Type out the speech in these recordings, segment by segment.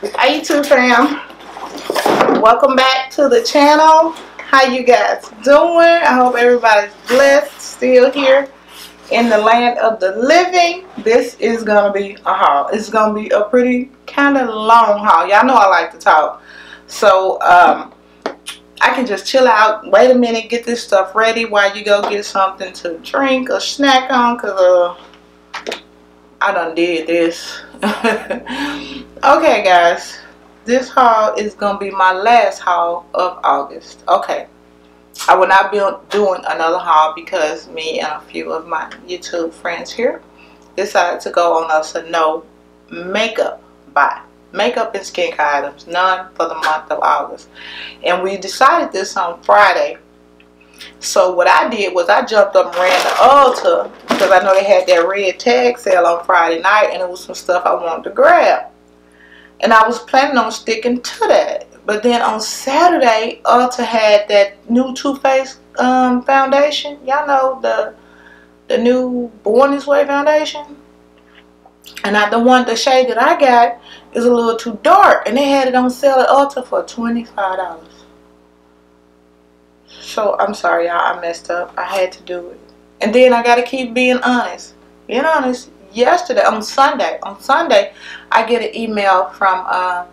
Hi YouTube fam. Welcome back to the channel. How you guys doing? I hope everybody's blessed. Still here in the land of the living. This is gonna be a haul. It's gonna be a pretty kind of long haul. Y'all know I like to talk. So um I can just chill out, wait a minute, get this stuff ready while you go get something to drink or snack on because uh, I done did this. okay, guys. This haul is going to be my last haul of August. Okay. I will not be doing another haul because me and a few of my YouTube friends here decided to go on us a no makeup buy makeup and skincare items, none for the month of August. And we decided this on Friday. So what I did was I jumped up and ran to Ulta because I know they had that red tag sale on Friday night and it was some stuff I wanted to grab. And I was planning on sticking to that. But then on Saturday, Ulta had that new Too Faced um, foundation. Y'all know the the new Born This Way foundation. And I, the one, the shade that I got is a little too dark. And they had it on sale at Ulta for $25. So, I'm sorry, y'all. I messed up. I had to do it. And then I got to keep being honest. Being honest. Yesterday, on Sunday, on Sunday, I get an email from uh,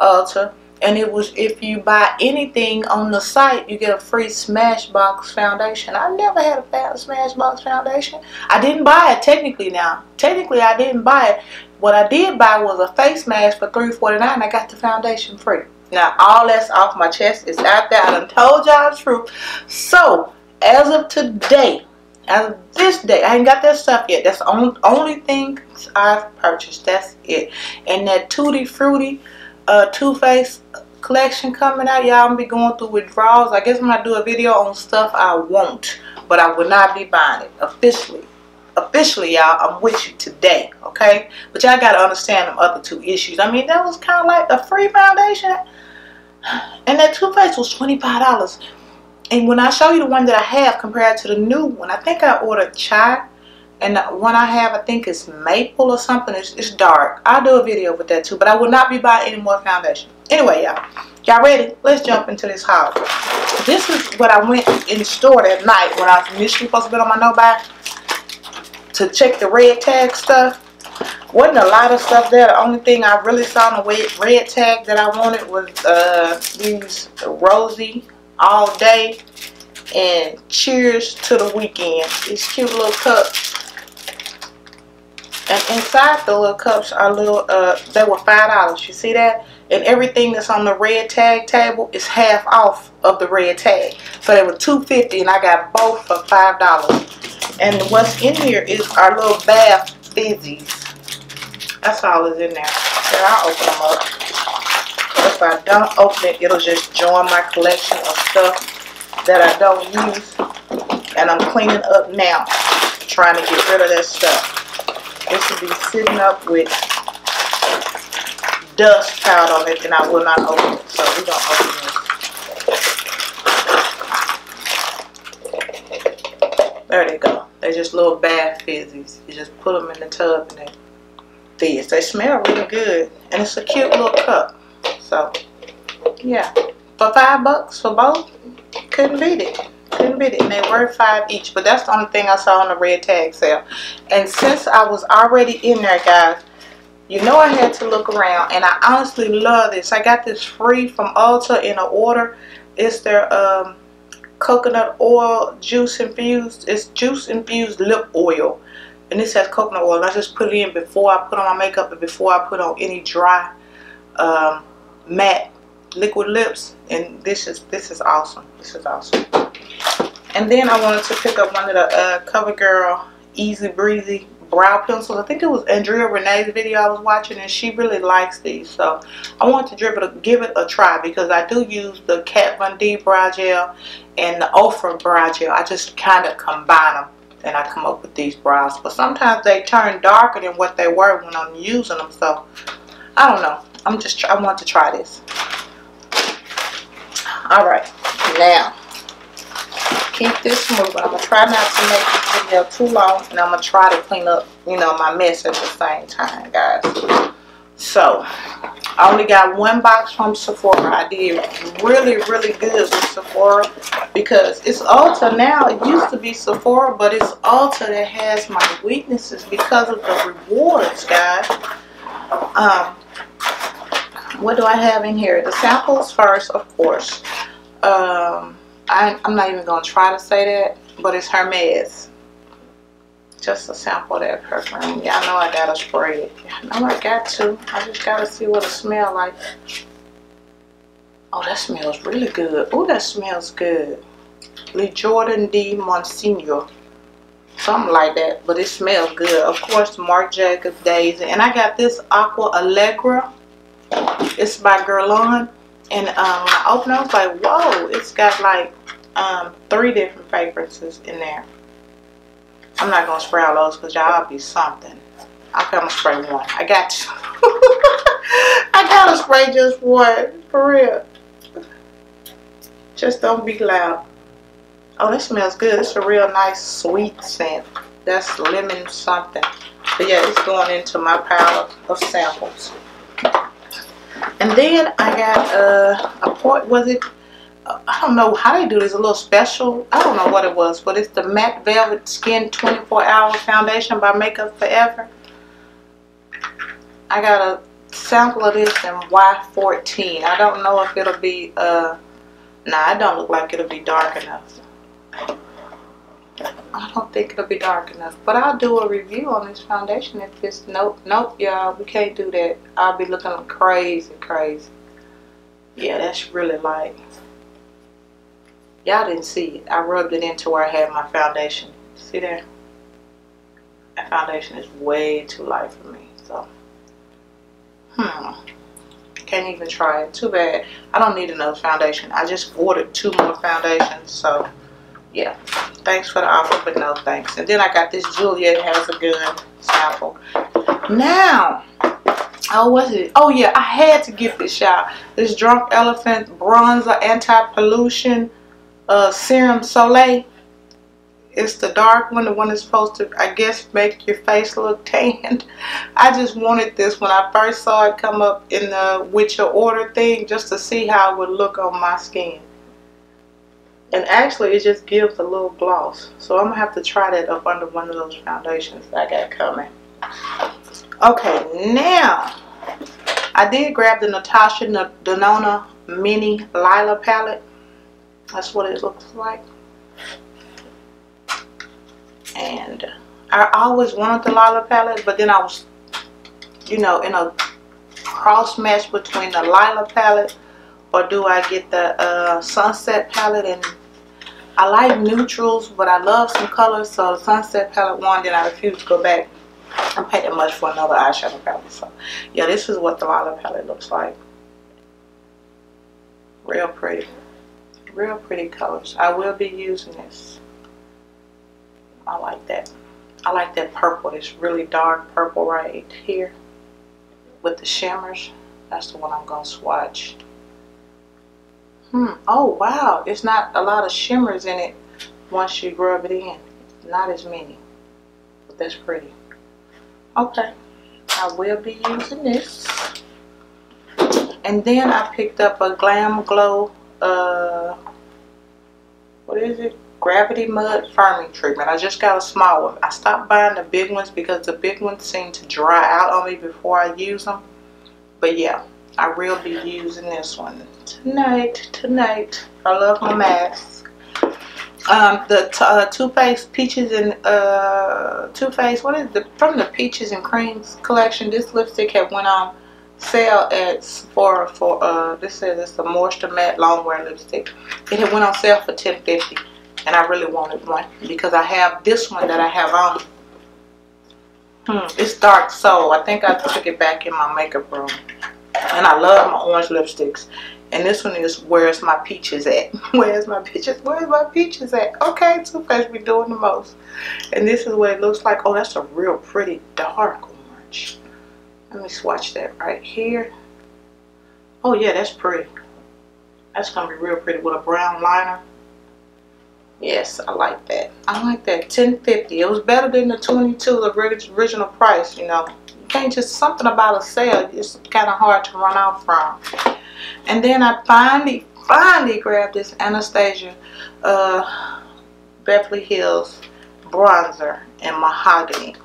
Ulta and it was if you buy anything on the site you get a free smashbox foundation i never had a smashbox foundation i didn't buy it technically now technically i didn't buy it what i did buy was a face mask for $3.49. i got the foundation free now all that's off my chest is out there i done told y'all the truth so as of today as of this day i ain't got that stuff yet that's the only, only thing i've purchased that's it and that tutti frutti uh, Too Faced collection coming out. Y'all gonna be going through withdrawals. I guess when I do a video on stuff I won't, but I will not be buying it officially. Officially, y'all, I'm with you today, okay? But y'all gotta understand them other two issues. I mean, that was kind of like a free foundation, and that Too Faced was twenty five dollars. And when I show you the one that I have compared to the new one, I think I ordered chai and the one I have, I think is maple or something. It's, it's dark. I'll do a video with that too. But I will not be buying any more foundation. Anyway, y'all. Y'all ready? Let's jump into this haul. This is what I went in the store that night when I was initially supposed to be on my no buy. To check the red tag stuff. Wasn't a lot of stuff there. The only thing I really saw on the red tag that I wanted was uh, these rosy all day and cheers to the weekend. These cute little cups and inside the little cups are little, uh, they were $5. You see that? And everything that's on the red tag table is half off of the red tag. So they were $2.50 and I got both for $5. And what's in here is our little bath fizzies. That's all is in there. Here, I'll open them up. If I don't open it, it'll just join my collection of stuff that I don't use. And I'm cleaning up now, trying to get rid of that stuff. This should be sitting up with dust piled on it and I will not open it. So we don't open it. There they go. They're just little bath fizzies. You just put them in the tub and they fizz. They smell really good. And it's a cute little cup. So, yeah. For five bucks for both, couldn't beat it couldn't beat it and they were five each but that's the only thing I saw on the red tag sale and since I was already in there guys you know I had to look around and I honestly love this. I got this free from Ulta in an order. It's their um, coconut oil juice infused it's juice infused lip oil. And this has coconut oil I just put it in before I put on my makeup and before I put on any dry um, matte liquid lips. And this is this is awesome. This is awesome. And then I wanted to pick up one of the uh, CoverGirl Easy Breezy brow pencils. I think it was Andrea Renee's video I was watching and she really likes these. So I want to give it a, give it a try because I do use the Kat Von D brow gel and the Ofra brow gel. I just kind of combine them and I come up with these brows. But sometimes they turn darker than what they were when I'm using them. So I don't know. I'm just I want to try this. All right. Now keep this moving. I'm going to try not to make this video too long. And I'm going to try to clean up, you know, my mess at the same time, guys. So, I only got one box from Sephora. I did really, really good with Sephora because it's Ulta now. It used to be Sephora, but it's Ulta that has my weaknesses because of the rewards, guys. Um, what do I have in here? The samples first, of course. Um, I, I'm not even going to try to say that, but it's Hermes just a sample of that perfume. Y'all know I gotta spray it. Y'all know I got to. I just gotta see what it smell like. Oh, that smells really good. Oh, that smells good. Le Jordan de Monsignor. Something like that, but it smells good. Of course, Marc Jacobs Daisy. And I got this Aqua Allegra. It's by Guerlain. And um, when I opened it, I was like, whoa, it's got like um, three different fragrances in there. I'm not gonna spray all those because y'all be something. I'll come spray one. I got to. I gotta spray just one. For real. Just don't be loud. Oh, this smells good. It's a real nice sweet scent. That's lemon something. But yeah, it's going into my pile of samples. And then I got uh, a port. Was it I don't know how they do this, a little special. I don't know what it was, but it's the Matte Velvet Skin 24 Hour Foundation by Makeup Forever. I got a sample of this in Y14. I don't know if it'll be, uh, nah, it don't look like it'll be dark enough. I don't think it'll be dark enough. But I'll do a review on this foundation if it's, nope, nope, y'all, we can't do that. I'll be looking crazy, crazy. Yeah, that's really light. Y'all didn't see it. I rubbed it into where I had my foundation. See there? That foundation is way too light for me. So, hmm. Can't even try it. Too bad. I don't need another foundation. I just ordered two more foundations. So, yeah. Thanks for the offer, but no thanks. And then I got this Juliette Has a Gun sample. Now, oh, what's it? Oh, yeah. I had to get this shot. This Drunk Elephant Bronzer Anti-Pollution uh, Serum Soleil. It's the dark one, the one that's supposed to, I guess, make your face look tanned. I just wanted this when I first saw it come up in the with your order thing, just to see how it would look on my skin. And actually, it just gives a little gloss. So I'm going to have to try that up under one of those foundations I got coming. Okay, now, I did grab the Natasha Denona Mini Lila palette. That's what it looks like. And I always wanted the Lila palette, but then I was, you know, in a cross match between the Lila palette or do I get the uh, Sunset palette and I like neutrals, but I love some colors, so the Sunset palette one, then I refuse to go back and pay that much for another eyeshadow palette. So, yeah, this is what the Lila palette looks like. Real pretty. Real pretty colors. I will be using this. I like that. I like that purple. It's really dark purple right here with the shimmers. That's the one I'm going to swatch. Hmm. Oh, wow. It's not a lot of shimmers in it once you rub it in. Not as many. But that's pretty. Okay. I will be using this. And then I picked up a Glam Glow uh, what is it? Gravity Mud Firming Treatment. I just got a small one. I stopped buying the big ones because the big ones seem to dry out on me before I use them. But yeah, I will be using this one tonight. Tonight. I love my mask. Um, the uh, Too Faced Peaches and uh, Too Faced, what is the from the Peaches and Creams collection? This lipstick had went on sale at Sephora for uh this says it's a moisture matte long wear lipstick. It had went on sale for ten fifty, and I really wanted one because I have this one that I have on. Hmm, it's dark so I think I took it back in my makeup room. And I love my orange lipsticks. And this one is Where's My Peaches At? Where's My Peaches? Where's My Peaches At? Okay, Too Faced be doing the most. And this is what it looks like. Oh, that's a real pretty dark orange. Let me swatch that right here. Oh yeah, that's pretty. That's going to be real pretty with a brown liner. Yes, I like that. I like that. 1050 It was better than the 22 the original price, you know. can't just, something about a sale, it's kind of hard to run out from. And then I finally, finally grabbed this Anastasia uh, Beverly Hills bronzer in mahogany.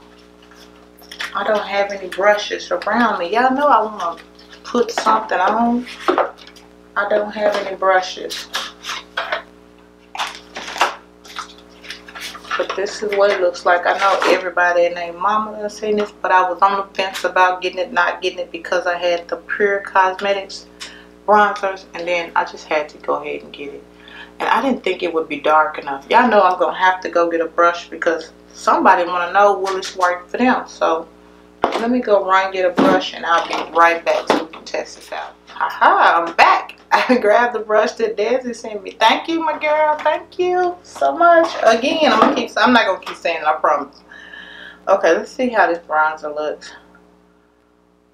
I don't have any brushes around me. Y'all know I want to put something on. I don't have any brushes. But this is what it looks like. I know everybody and their mama has seen this, but I was on the fence about getting it, not getting it because I had the Pure Cosmetics bronzers and then I just had to go ahead and get it. And I didn't think it would be dark enough. Y'all know I'm going to have to go get a brush because somebody want to know will this work for them. So let me go run get a brush and I'll be right back can test this out. Haha, I'm back. I grabbed the brush that Desi sent me. Thank you, my girl. Thank you so much. Again, I'm gonna keep. I'm not gonna keep saying it. I promise. Okay, let's see how this bronzer looks.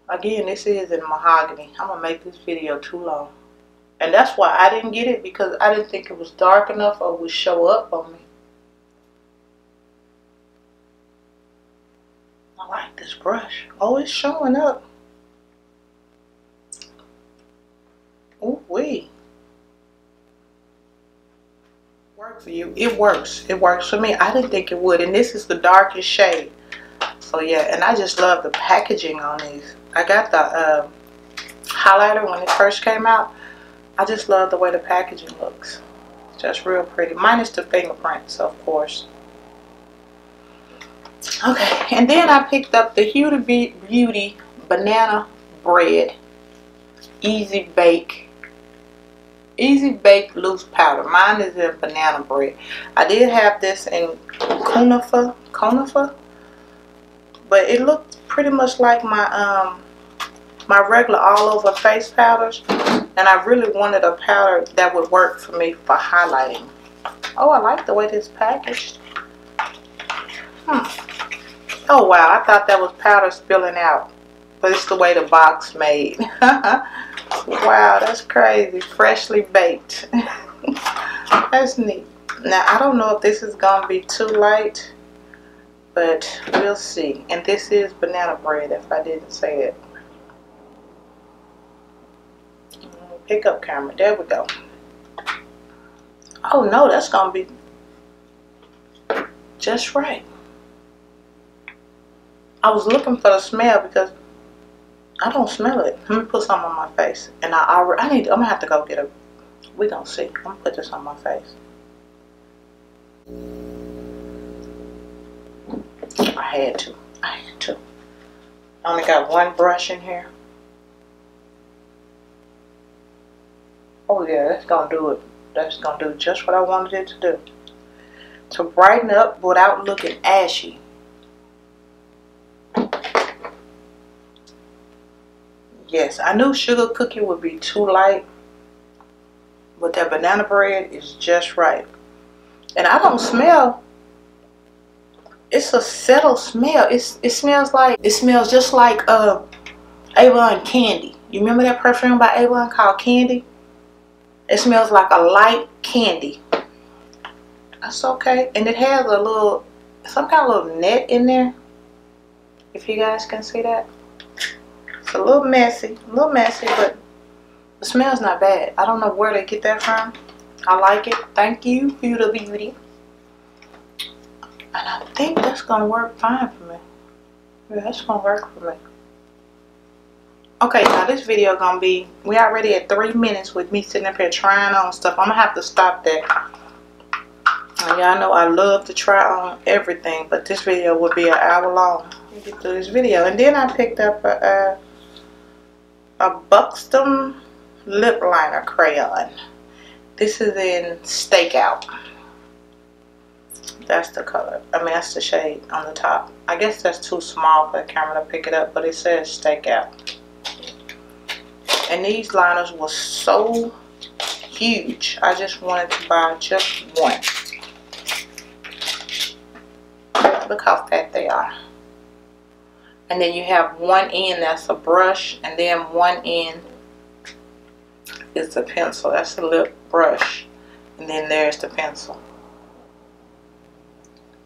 Again, this is in mahogany. I'm gonna make this video too long, and that's why I didn't get it because I didn't think it was dark enough or would show up on me. I like this brush. Oh, it's showing up. Oh, wait. Work for you. It works. It works for me. I didn't think it would. And this is the darkest shade. So yeah, and I just love the packaging on these. I got the uh, highlighter when it first came out. I just love the way the packaging looks. Just real pretty. Minus the fingerprints, of course. Okay, and then I picked up the Huda Beauty Banana Bread Easy Bake Easy Bake Loose Powder. Mine is in banana bread. I did have this in conifer, conifer, but it looked pretty much like my um my regular all over face powders, and I really wanted a powder that would work for me for highlighting. Oh, I like the way this packaged. Hmm. Oh wow, I thought that was powder spilling out, but it's the way the box made. Wow, that's crazy. Freshly baked. that's neat. Now, I don't know if this is going to be too light, but we'll see. And this is banana bread, if I didn't say it. Pick up camera. There we go. Oh, no, that's going to be just right. I was looking for the smell because I don't smell it. Let me put some on my face. And I already, I need, I'm gonna have to go get a, we gonna see. I'm gonna put this on my face. I had to, I had to. I only got one brush in here. Oh yeah, that's gonna do it. That's gonna do just what I wanted it to do. To brighten up without looking ashy. Yes, I knew sugar cookie would be too light, but that banana bread is just right. And I don't smell, it's a subtle smell. It's, it smells like, it smells just like uh, Avon Candy. You remember that perfume by Avon called Candy? It smells like a light candy. That's okay. And it has a little, some kind of little net in there. If you guys can see that a little messy, a little messy, but the smell's not bad. I don't know where they get that from. I like it. Thank you, Huda Beauty. And I think that's going to work fine for me. Yeah, that's to work for me. Okay, now this video going to be, we already at three minutes with me sitting up here trying on stuff. I'm to have to stop that. Y'all know I love to try on everything, but this video will be an hour long. Get through this video. And then I picked up a, a a Buxom lip liner crayon. This is in Stakeout. That's the color. I mean, that's the shade on the top. I guess that's too small for the camera to pick it up, but it says Stakeout. And these liners were so huge. I just wanted to buy just one. Look how fat they are and then you have one end that's a brush and then one end is the pencil that's the lip brush and then there's the pencil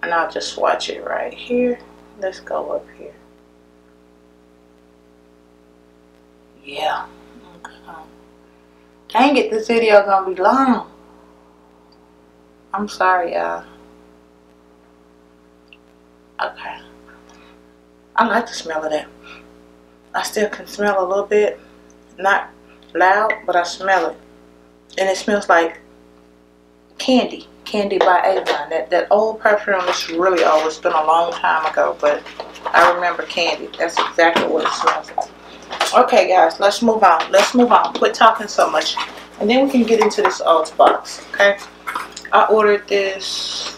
and I'll just swatch it right here let's go up here Yeah. Dang it, this video gonna be long. I'm sorry, y'all. Okay. I like the smell of that. I still can smell a little bit. Not loud, but I smell it. And it smells like candy. Candy by Avon. That that old perfume is really old. It's been a long time ago, but I remember candy. That's exactly what it smells like. Okay, guys, let's move on. Let's move on. Quit talking so much. And then we can get into this alt box, okay? I ordered this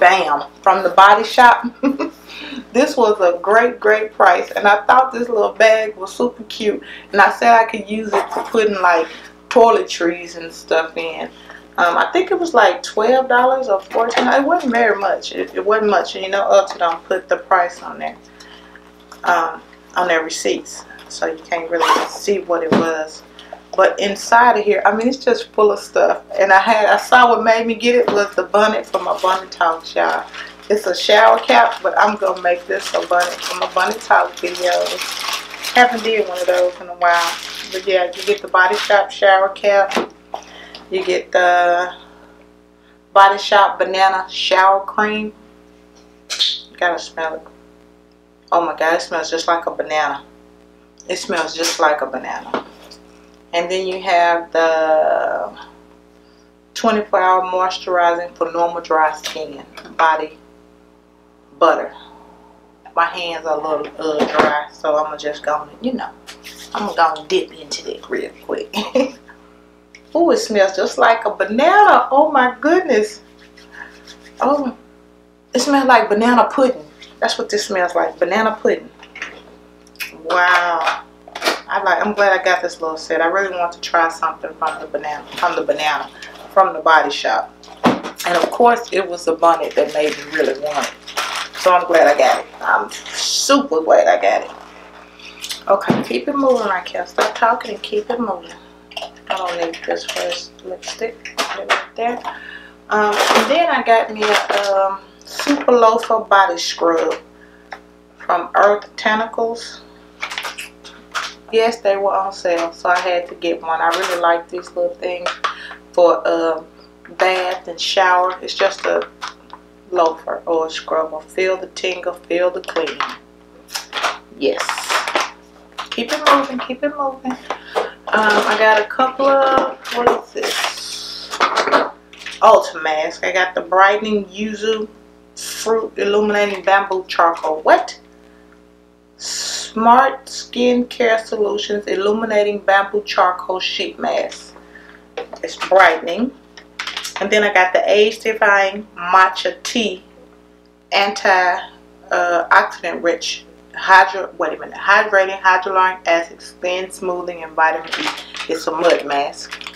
Bam from the body shop. this was a great, great price. And I thought this little bag was super cute. And I said I could use it for putting like toiletries and stuff in. Um, I think it was like $12 or 14. It wasn't very much. It, it wasn't much. And you know, Ulta don't put the price on there. Um, on their receipts. So you can't really see what it was. But inside of here, I mean, it's just full of stuff. And I had, I saw what made me get it was the bunnet from my bunnet talk, y'all. It's a shower cap, but I'm going to make this a bunnet from a bunny talk video. Haven't did one of those in a while. But yeah, you get the Body Shop shower cap. You get the Body Shop banana shower cream. You gotta smell it. Oh my god, it smells just like a banana. It smells just like a banana. And then you have the 24 hour moisturizing for normal dry skin body butter. My hands are a little uh, dry, so I'm just gonna, you know, I'm gonna dip into that real quick. oh, it smells just like a banana. Oh my goodness. Oh, it smells like banana pudding. That's what this smells like, banana pudding. Wow. I like. I'm glad I got this little set. I really want to try something from the banana, from the banana, from the Body Shop. And of course, it was the bunnet that made me really want it. So I'm glad I got it. I'm super glad I got it. Okay, keep it moving here. Stop talking and keep it moving. I don't need this first lipstick. Put it right there. Um, and then I got me a um, Super Loafer Body Scrub from Earth Tentacles yes they were on sale so I had to get one I really like these little things for uh, bath and shower it's just a loafer or a scrubber feel the tingle feel the clean. Yes. Keep it moving keep it moving. Um, I got a couple of what is this? Ulta mask. I got the brightening yuzu fruit illuminating bamboo charcoal. What? Smart Skincare Solutions Illuminating Bamboo Charcoal Sheet Mask. It's brightening. And then I got the Age Defying Matcha Tea Anti-Oxidant uh, Rich Hydro, wait a minute, Hydrating Hyaluronic Acid Skin Smoothing and Vitamin E. It's a mud mask.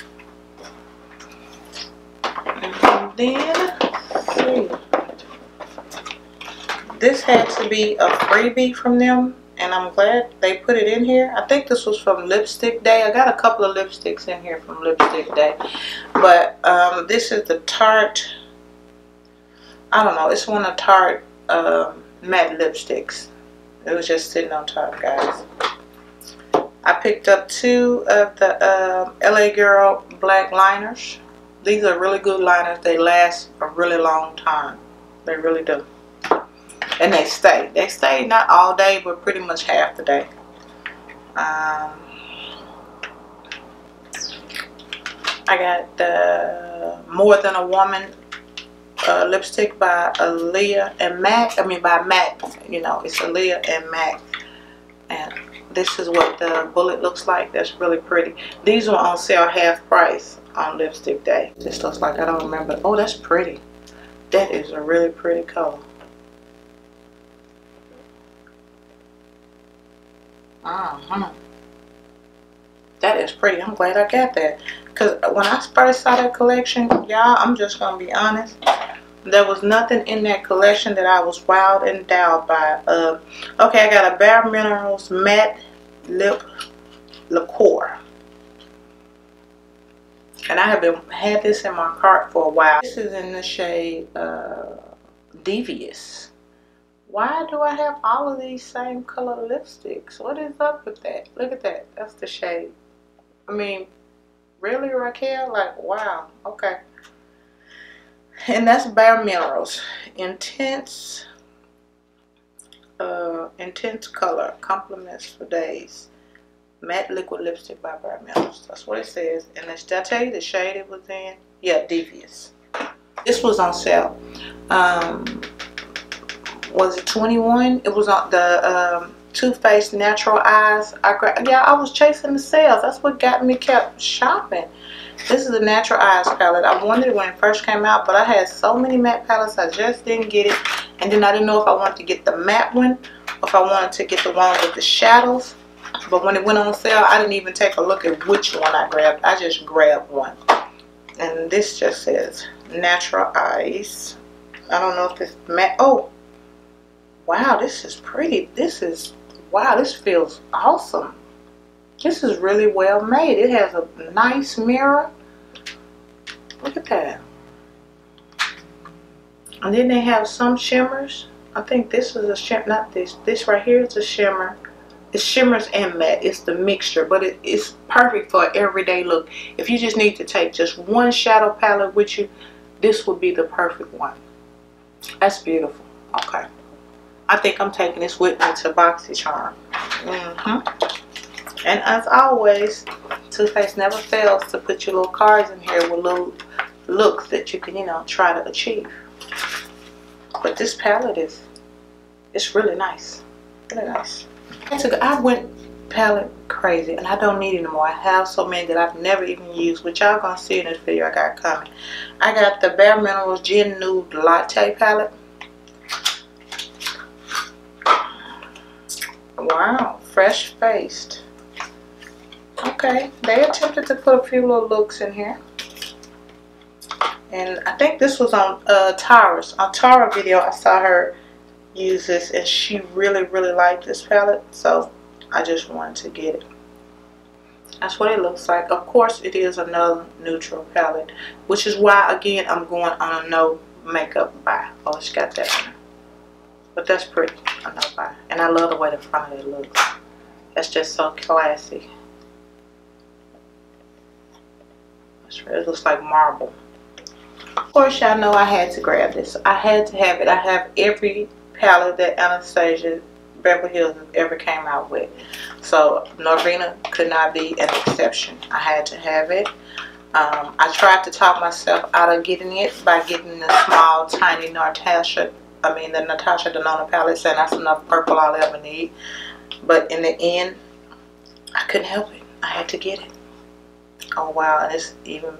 And then, this had to be a freebie from them and I'm glad they put it in here. I think this was from Lipstick Day. I got a couple of lipsticks in here from Lipstick Day. But um, this is the Tarte, I don't know, it's one of Tarte um, matte lipsticks. It was just sitting on top, guys. I picked up two of the uh, LA Girl black liners. These are really good liners. They last a really long time. They really do and they stay. They stay not all day, but pretty much half the day. Um, I got the More Than a Woman uh, lipstick by Aaliyah and Mac. I mean by Mac. You know, it's Aaliyah and Mac. And this is what the bullet looks like. That's really pretty. These were on sale half price on lipstick day. This looks like I don't remember. Oh, that's pretty. That is a really pretty color. Uh-huh. That is pretty. I'm glad I got that. Because when I first saw that collection, y'all, I'm just going to be honest. There was nothing in that collection that I was wowed and endowed by. Uh, okay, I got a Bare Minerals Matte Lip Liqueur. And I have been had this in my cart for a while. This is in the shade uh, Devious. Why do I have all of these same color lipsticks? What is up with that? Look at that. That's the shade. I mean, really, Raquel? Like, wow. Okay. And that's Bare Minerals. Intense, uh, intense color. Compliments for days. Matte liquid lipstick by Bare Minerals. That's what it says. And did I tell you the shade it was in? Yeah, Devious. This was on sale. Um, was it 21 it was on the um, Too Faced Natural Eyes. I grabbed. yeah I was chasing the sales. That's what got me kept shopping. This is a Natural Eyes palette. I wanted it when it first came out but I had so many matte palettes I just didn't get it. And then I didn't know if I wanted to get the matte one or if I wanted to get the one with the shadows. But when it went on sale I didn't even take a look at which one I grabbed. I just grabbed one. And this just says Natural Eyes. I don't know if it's matte oh wow, this is pretty. This is, wow, this feels awesome. This is really well made. It has a nice mirror. Look at that. And then they have some shimmers. I think this is a shimmer, not this. This right here is a shimmer. It shimmers and matte. It's the mixture, but it, it's perfect for everyday look. If you just need to take just one shadow palette with you, this would be the perfect one. That's beautiful. Okay. I think I'm taking this with me to BoxyCharm. Mm -hmm. And as always, Too Faced never fails to put your little cards in here with little looks that you can, you know, try to achieve. But this palette is, it's really nice. Really nice. I went palette crazy and I don't need anymore. I have so many that I've never even used, which y'all gonna see in this video I got coming. I got the Bare Minerals Gen Nude Latte palette. Wow, fresh faced. Okay, they attempted to put a few little looks in here. And I think this was on uh, Tara's. On Tara video, I saw her use this and she really, really liked this palette. So I just wanted to get it. That's what it looks like. Of course, it is another neutral palette, which is why, again, I'm going on a no makeup buy. Oh, she got that one. But that's pretty. I know why. And I love the way the front of it looks. That's just so classy. It looks like marble. Of course, y'all know I had to grab this. I had to have it. I have every palette that Anastasia Beverly Hills ever came out with. So Norvina could not be an exception. I had to have it. Um, I tried to talk myself out of getting it by getting the small, tiny Natasha I mean the Natasha Denona palette saying that's enough purple I'll ever need. But in the end, I couldn't help it. I had to get it. Oh wow, and it's even,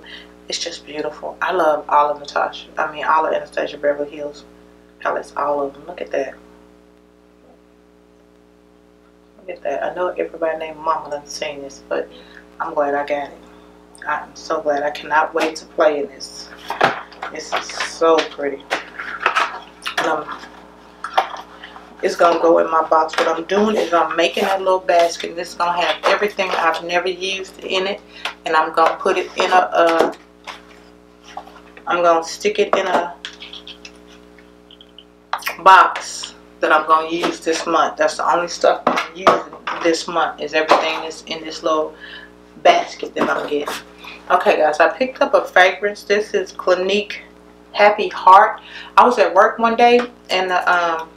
it's just beautiful. I love all of Natasha, I mean all of Anastasia Beverly Hills palettes, all of them. Look at that. Look at that. I know everybody named Mama done seen this, but I'm glad I got it. I'm so glad. I cannot wait to play in this. This is so pretty I'm it's gonna go in my box. What I'm doing is I'm making a little basket and it's gonna have everything I've never used in it and I'm gonna put it in a uh, I'm gonna stick it in a box that I'm gonna use this month. That's the only stuff I'm using this month is everything that's in this little basket that I'm getting. Okay guys I picked up a fragrance. This is Clinique happy heart. I was at work one day and the, um,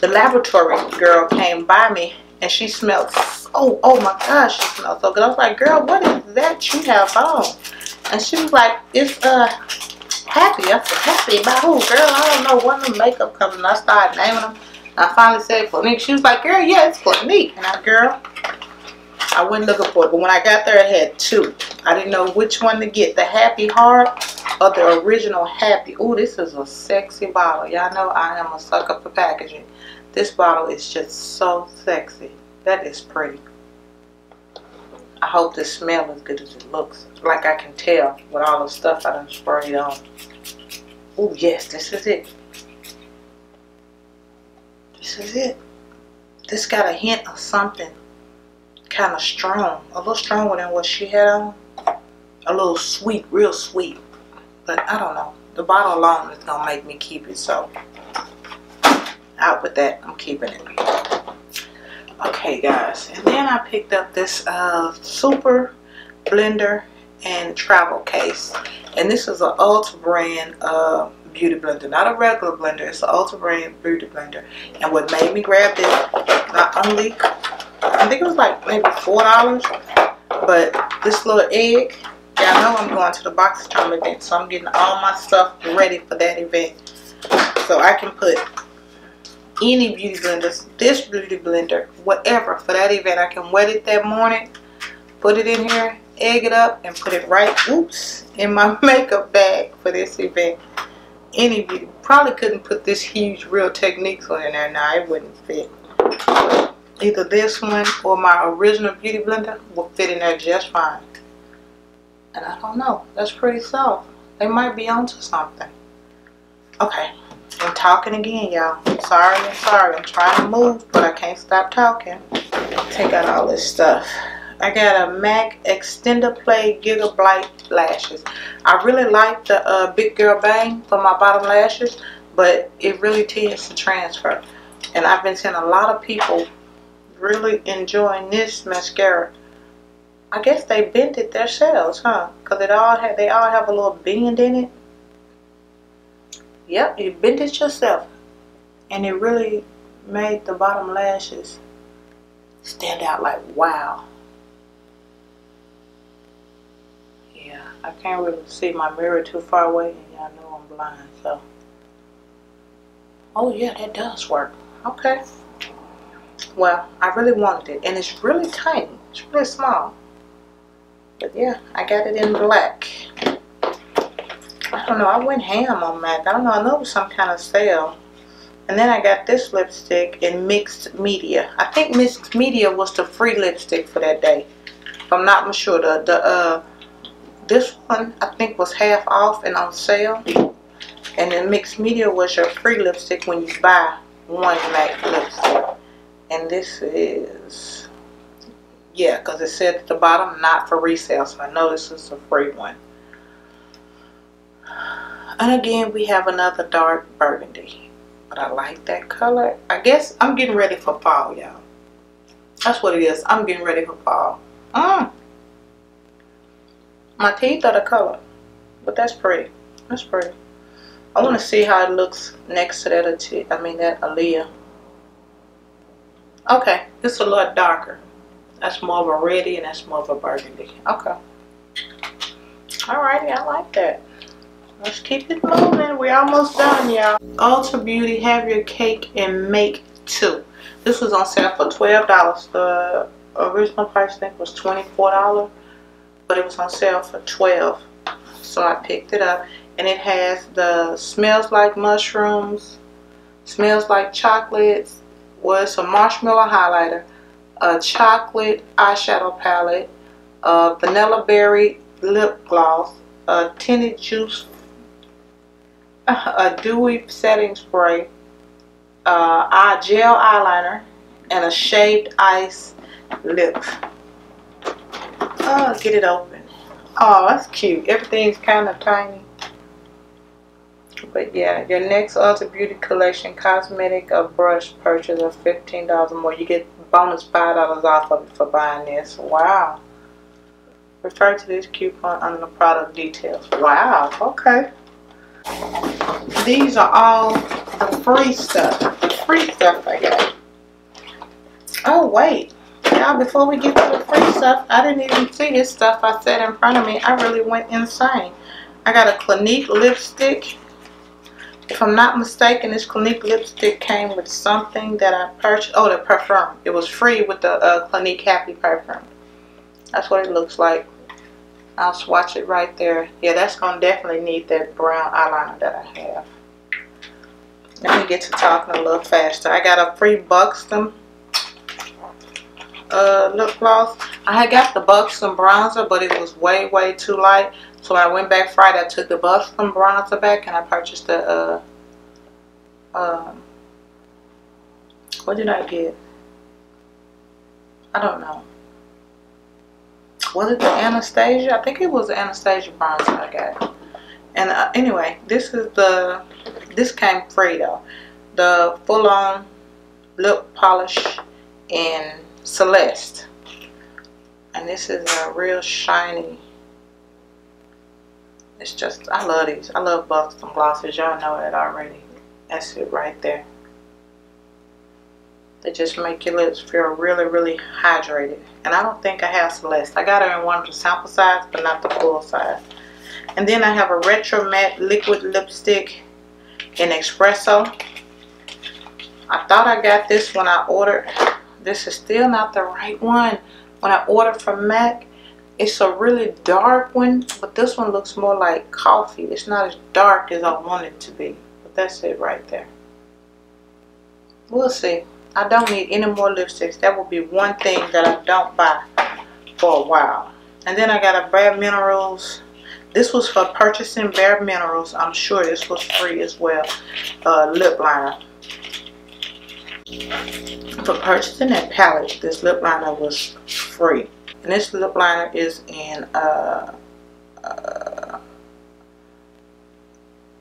the laboratory girl came by me and she smelled so, oh my gosh, she smelled so good. I was like, girl, what is that you have on? And she was like, it's uh happy. I said, happy about who, girl? I don't know what the makeup company. I started naming them. I finally said Clinique. She was like, girl, yeah, it's Clinique. And I, girl, I went looking for it. But when I got there, I had two. I didn't know which one to get. The Happy Heart or the original Happy. Oh, this is a sexy bottle. Y'all know I am a sucker for packaging. This bottle is just so sexy. That is pretty. I hope the smell as good as it looks. Like I can tell with all the stuff I done sprayed on. Oh, yes, this is it. This is it. This got a hint of something kind of strong. A little stronger than what she had on. A little sweet, real sweet. But I don't know. The bottle alone is going to make me keep it. So out with that. I'm keeping it. Okay, guys. And then I picked up this uh, super blender and travel case. And this is an Ulta brand uh, beauty blender. Not a regular blender. It's an Ulta brand beauty blender. And what made me grab this, not only, I think it was like maybe $4. But this little egg, y'all know I'm going to the BoxyCharm event. So I'm getting all my stuff ready for that event. So I can put any beauty blenders, this beauty blender, whatever for that event. I can wet it that morning, put it in here, egg it up, and put it right, oops, in my makeup bag for this event. Any beauty, probably couldn't put this huge Real Techniques one in there now, it wouldn't fit. Either this one or my original beauty blender will fit in there just fine. And I don't know, that's pretty soft. They might be onto something. Okay, I'm talking again, y'all. Sorry, I'm sorry. I'm trying to move, but I can't stop talking. Take out all this stuff. I got a MAC Extender Play Gigablack lashes. I really like the uh, Big Girl Bang for my bottom lashes, but it really tends to transfer. And I've been seeing a lot of people really enjoying this mascara. I guess they bent it themselves, huh? Because it all had, they all have a little bend in it. Yep, you bent it yourself. And it really made the bottom lashes stand out like wow. Yeah, I can't really see my mirror too far away and y'all know I'm blind, so. Oh yeah, that does work. Okay. Well, I really wanted it. And it's really tiny. It's really small. But yeah, I got it in black. I don't know. I went ham on MAC. I don't know. I know it was some kind of sale. And then I got this lipstick in mixed media. I think mixed media was the free lipstick for that day. If I'm not sure. The, the, uh, this one I think was half off and on sale. And then mixed media was your free lipstick when you buy one MAC lipstick. And this is, yeah, because it said at the bottom, not for resale. So I know this is a free one. And again, we have another dark burgundy. But I like that color. I guess I'm getting ready for fall, y'all. That's what it is. I'm getting ready for fall. Mm. My teeth are the color. But that's pretty. That's pretty. I want to see how it looks next to that, I mean that Aaliyah. Okay, it's a lot darker. That's more of a reddy and that's more of a burgundy. Okay. Alrighty, I like that. Let's keep it moving. We're almost done, y'all. Ulta Beauty, have your cake and make two. This was on sale for $12. The original price, I think, was $24. But it was on sale for 12 So I picked it up. And it has the smells like mushrooms, smells like chocolates, was a marshmallow highlighter, a chocolate eyeshadow palette, a vanilla berry lip gloss, a tinted juice a dewy setting spray, a gel eyeliner, and a shaved ice lip. Oh, get it open. Oh, that's cute. Everything's kind of tiny. But yeah, your next Ulta Beauty Collection cosmetic or brush purchase of $15 or more. You get bonus $5 off of it for buying this. Wow. Refer to this coupon under the product details. Wow. Okay. These are all the free stuff. The free stuff I got. Oh, wait. Now, before we get to the free stuff, I didn't even see this stuff I said in front of me. I really went insane. I got a Clinique lipstick. If I'm not mistaken, this Clinique lipstick came with something that I purchased. Oh, the perfume. It was free with the uh, Clinique Happy perfume. That's what it looks like. I'll swatch it right there. Yeah, that's going to definitely need that brown eyeliner that I have. Let me get to talking a little faster. I got a free Buxom uh, lip gloss. I had got the Buxom bronzer, but it was way, way too light. So when I went back Friday, I took the Buxom bronzer back and I purchased the, uh, um, what did I get? I don't know was it the Anastasia? I think it was the Anastasia bronzer I got. And uh, anyway, this is the, this came free though. the full-on lip polish in Celeste. And this is a real shiny. It's just, I love these. I love Buxom glosses. Y'all know that already. That's it right there. They just make your lips feel really, really hydrated. And I don't think I have Celeste. I got her in one of the sample size, but not the full size. And then I have a Retro Matte Liquid Lipstick in Espresso. I thought I got this when I ordered. This is still not the right one. When I ordered from MAC, it's a really dark one, but this one looks more like coffee. It's not as dark as I want it to be. But that's it right there. We'll see. I don't need any more lipsticks. That will be one thing that I don't buy for a while. And then I got a Bare Minerals. This was for purchasing Bare Minerals. I'm sure this was free as well. Uh, lip liner. For purchasing that palette, this lip liner was free. And this lip liner is in uh, uh,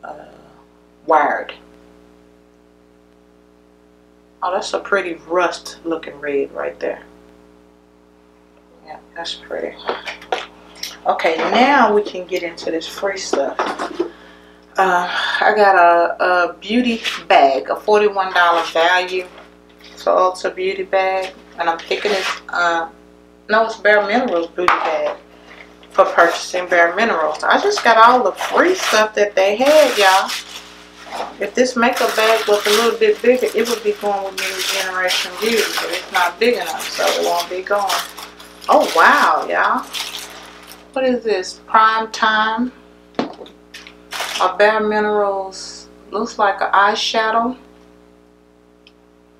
uh, Wired. Oh, that's a pretty rust looking red right there. Yeah, that's pretty. Okay, now we can get into this free stuff. Uh, I got a, a beauty bag, a $41 value. So Ulta beauty bag. And I'm picking this, uh, no, it's Bare Minerals beauty bag for purchasing Bare Minerals. I just got all the free stuff that they had, y'all. If this makeup bag was a little bit bigger, it would be going with New Generation Beauty, but it's not big enough, so it won't be going. Oh, wow, y'all. What is this? Prime Time. A Bare Minerals. Looks like an eyeshadow.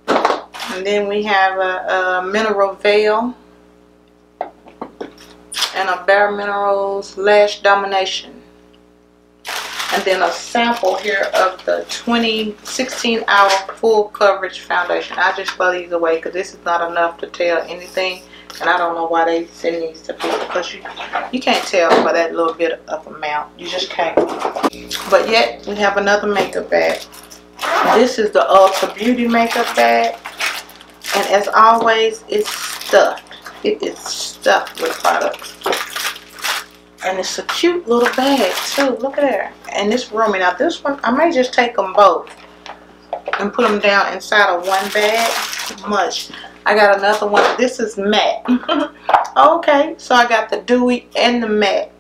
And then we have a, a Mineral Veil. And a Bare Minerals Lash Domination. And then a sample here of the 20 16 hour full coverage foundation. I just throw these away because this is not enough to tell anything and i don't know why they send these to people because you you can't tell by that little bit of amount. You just can't. But yet we have another makeup bag. This is the ulta beauty makeup bag and as always it's stuffed. It is stuffed with products and it's a cute little bag too. Look at there. And this roomy. Now this one, I may just take them both and put them down inside of one bag. Much. I got another one. This is matte. okay, so I got the dewy and the matte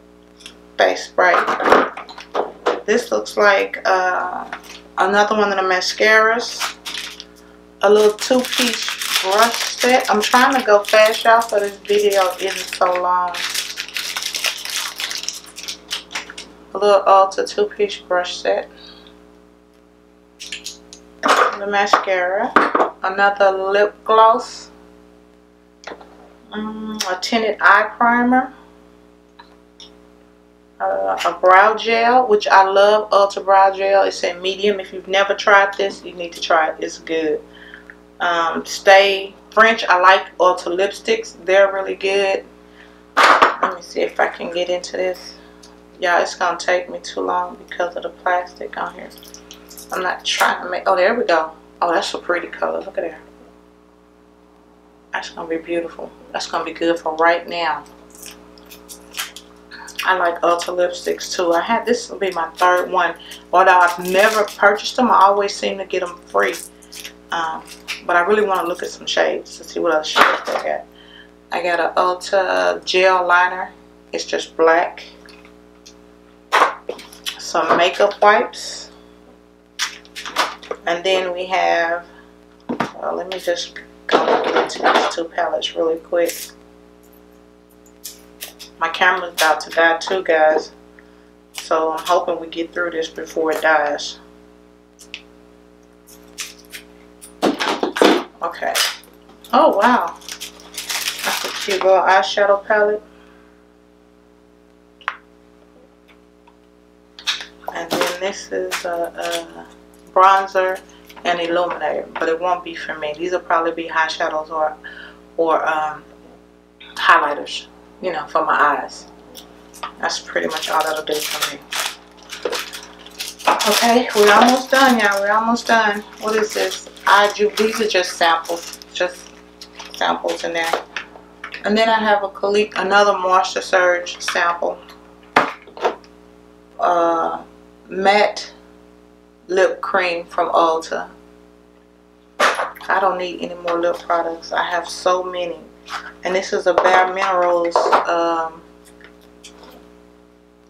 face spray. This looks like uh, another one of the mascaras. A little two-piece brush set. I'm trying to go fast, y'all, so this video isn't so long. a little Ulta two-piece brush set. The mascara. Another lip gloss. Um, a tinted eye primer. Uh, a brow gel, which I love Ulta brow gel. It's a medium. If you've never tried this, you need to try it. It's good. Um, Stay French. I like Ulta lipsticks. They're really good. Let me see if I can get into this. Yeah, it's going to take me too long because of the plastic on here. I'm not trying to make... Oh, there we go. Oh, that's a pretty color. Look at that. That's going to be beautiful. That's going to be good for right now. I like Ulta lipsticks too. I had this will be my third one. Although I've never purchased them, I always seem to get them free. Um, but I really want to look at some shades to see what other shades they got. I got an Ulta gel liner. It's just black some makeup wipes. And then we have, well, let me just go into these two palettes really quick. My camera's about to die too, guys. So I'm hoping we get through this before it dies. Okay. Oh, wow. That's a cute little eyeshadow palette. And then this is a, a bronzer and illuminator, but it won't be for me. These will probably be eyeshadows or or um, highlighters, you know, for my eyes. That's pretty much all that'll do for me. Okay, we're almost done, y'all. We're almost done. What is this? I do. These are just samples, just samples in there. And then I have a another Moisture Surge sample. Uh, matte lip cream from Ulta. I don't need any more lip products. I have so many. And this is a Bare Minerals um,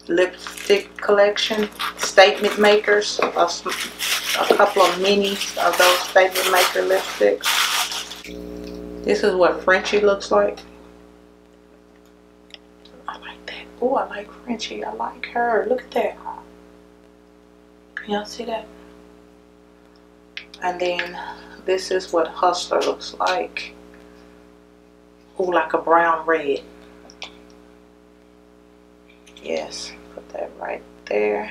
lipstick collection. Statement makers. A, a couple of minis of those statement maker lipsticks. This is what Frenchie looks like. I like that. Oh, I like Frenchie. I like her. Look at that. Can y'all see that? And then this is what Hustler looks like. Oh, like a brown red. Yes, put that right there.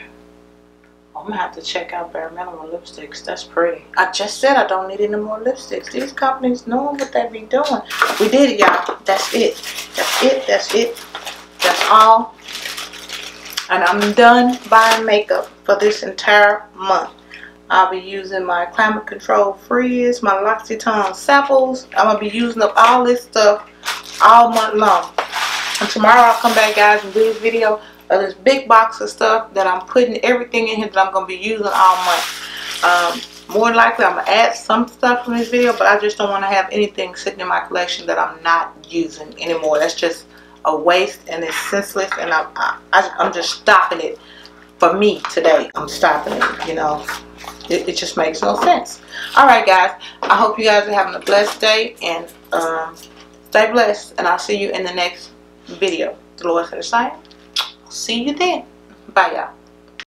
I'm gonna have to check out Bare Minimum lipsticks. That's pretty. I just said I don't need any more lipsticks. These companies knowing what they be doing. We did it, y'all. That's it. That's it. That's it. That's all. And I'm done buying makeup for this entire month. I'll be using my Climate Control Frizz, my L'Occitane samples. I'm going to be using up all this stuff all month long. And tomorrow I'll come back, guys, and do this video of this big box of stuff that I'm putting everything in here that I'm going to be using all month. Um, more likely, I'm going to add some stuff from this video, but I just don't want to have anything sitting in my collection that I'm not using anymore. That's just a waste and it's senseless, and I'm, I, I'm just stopping it for me today. I'm stopping it, you know. It, it, just makes no sense. Alright guys, I hope you guys are having a blessed day and um, stay blessed and I'll see you in the next video. The same. See you then. Bye y'all.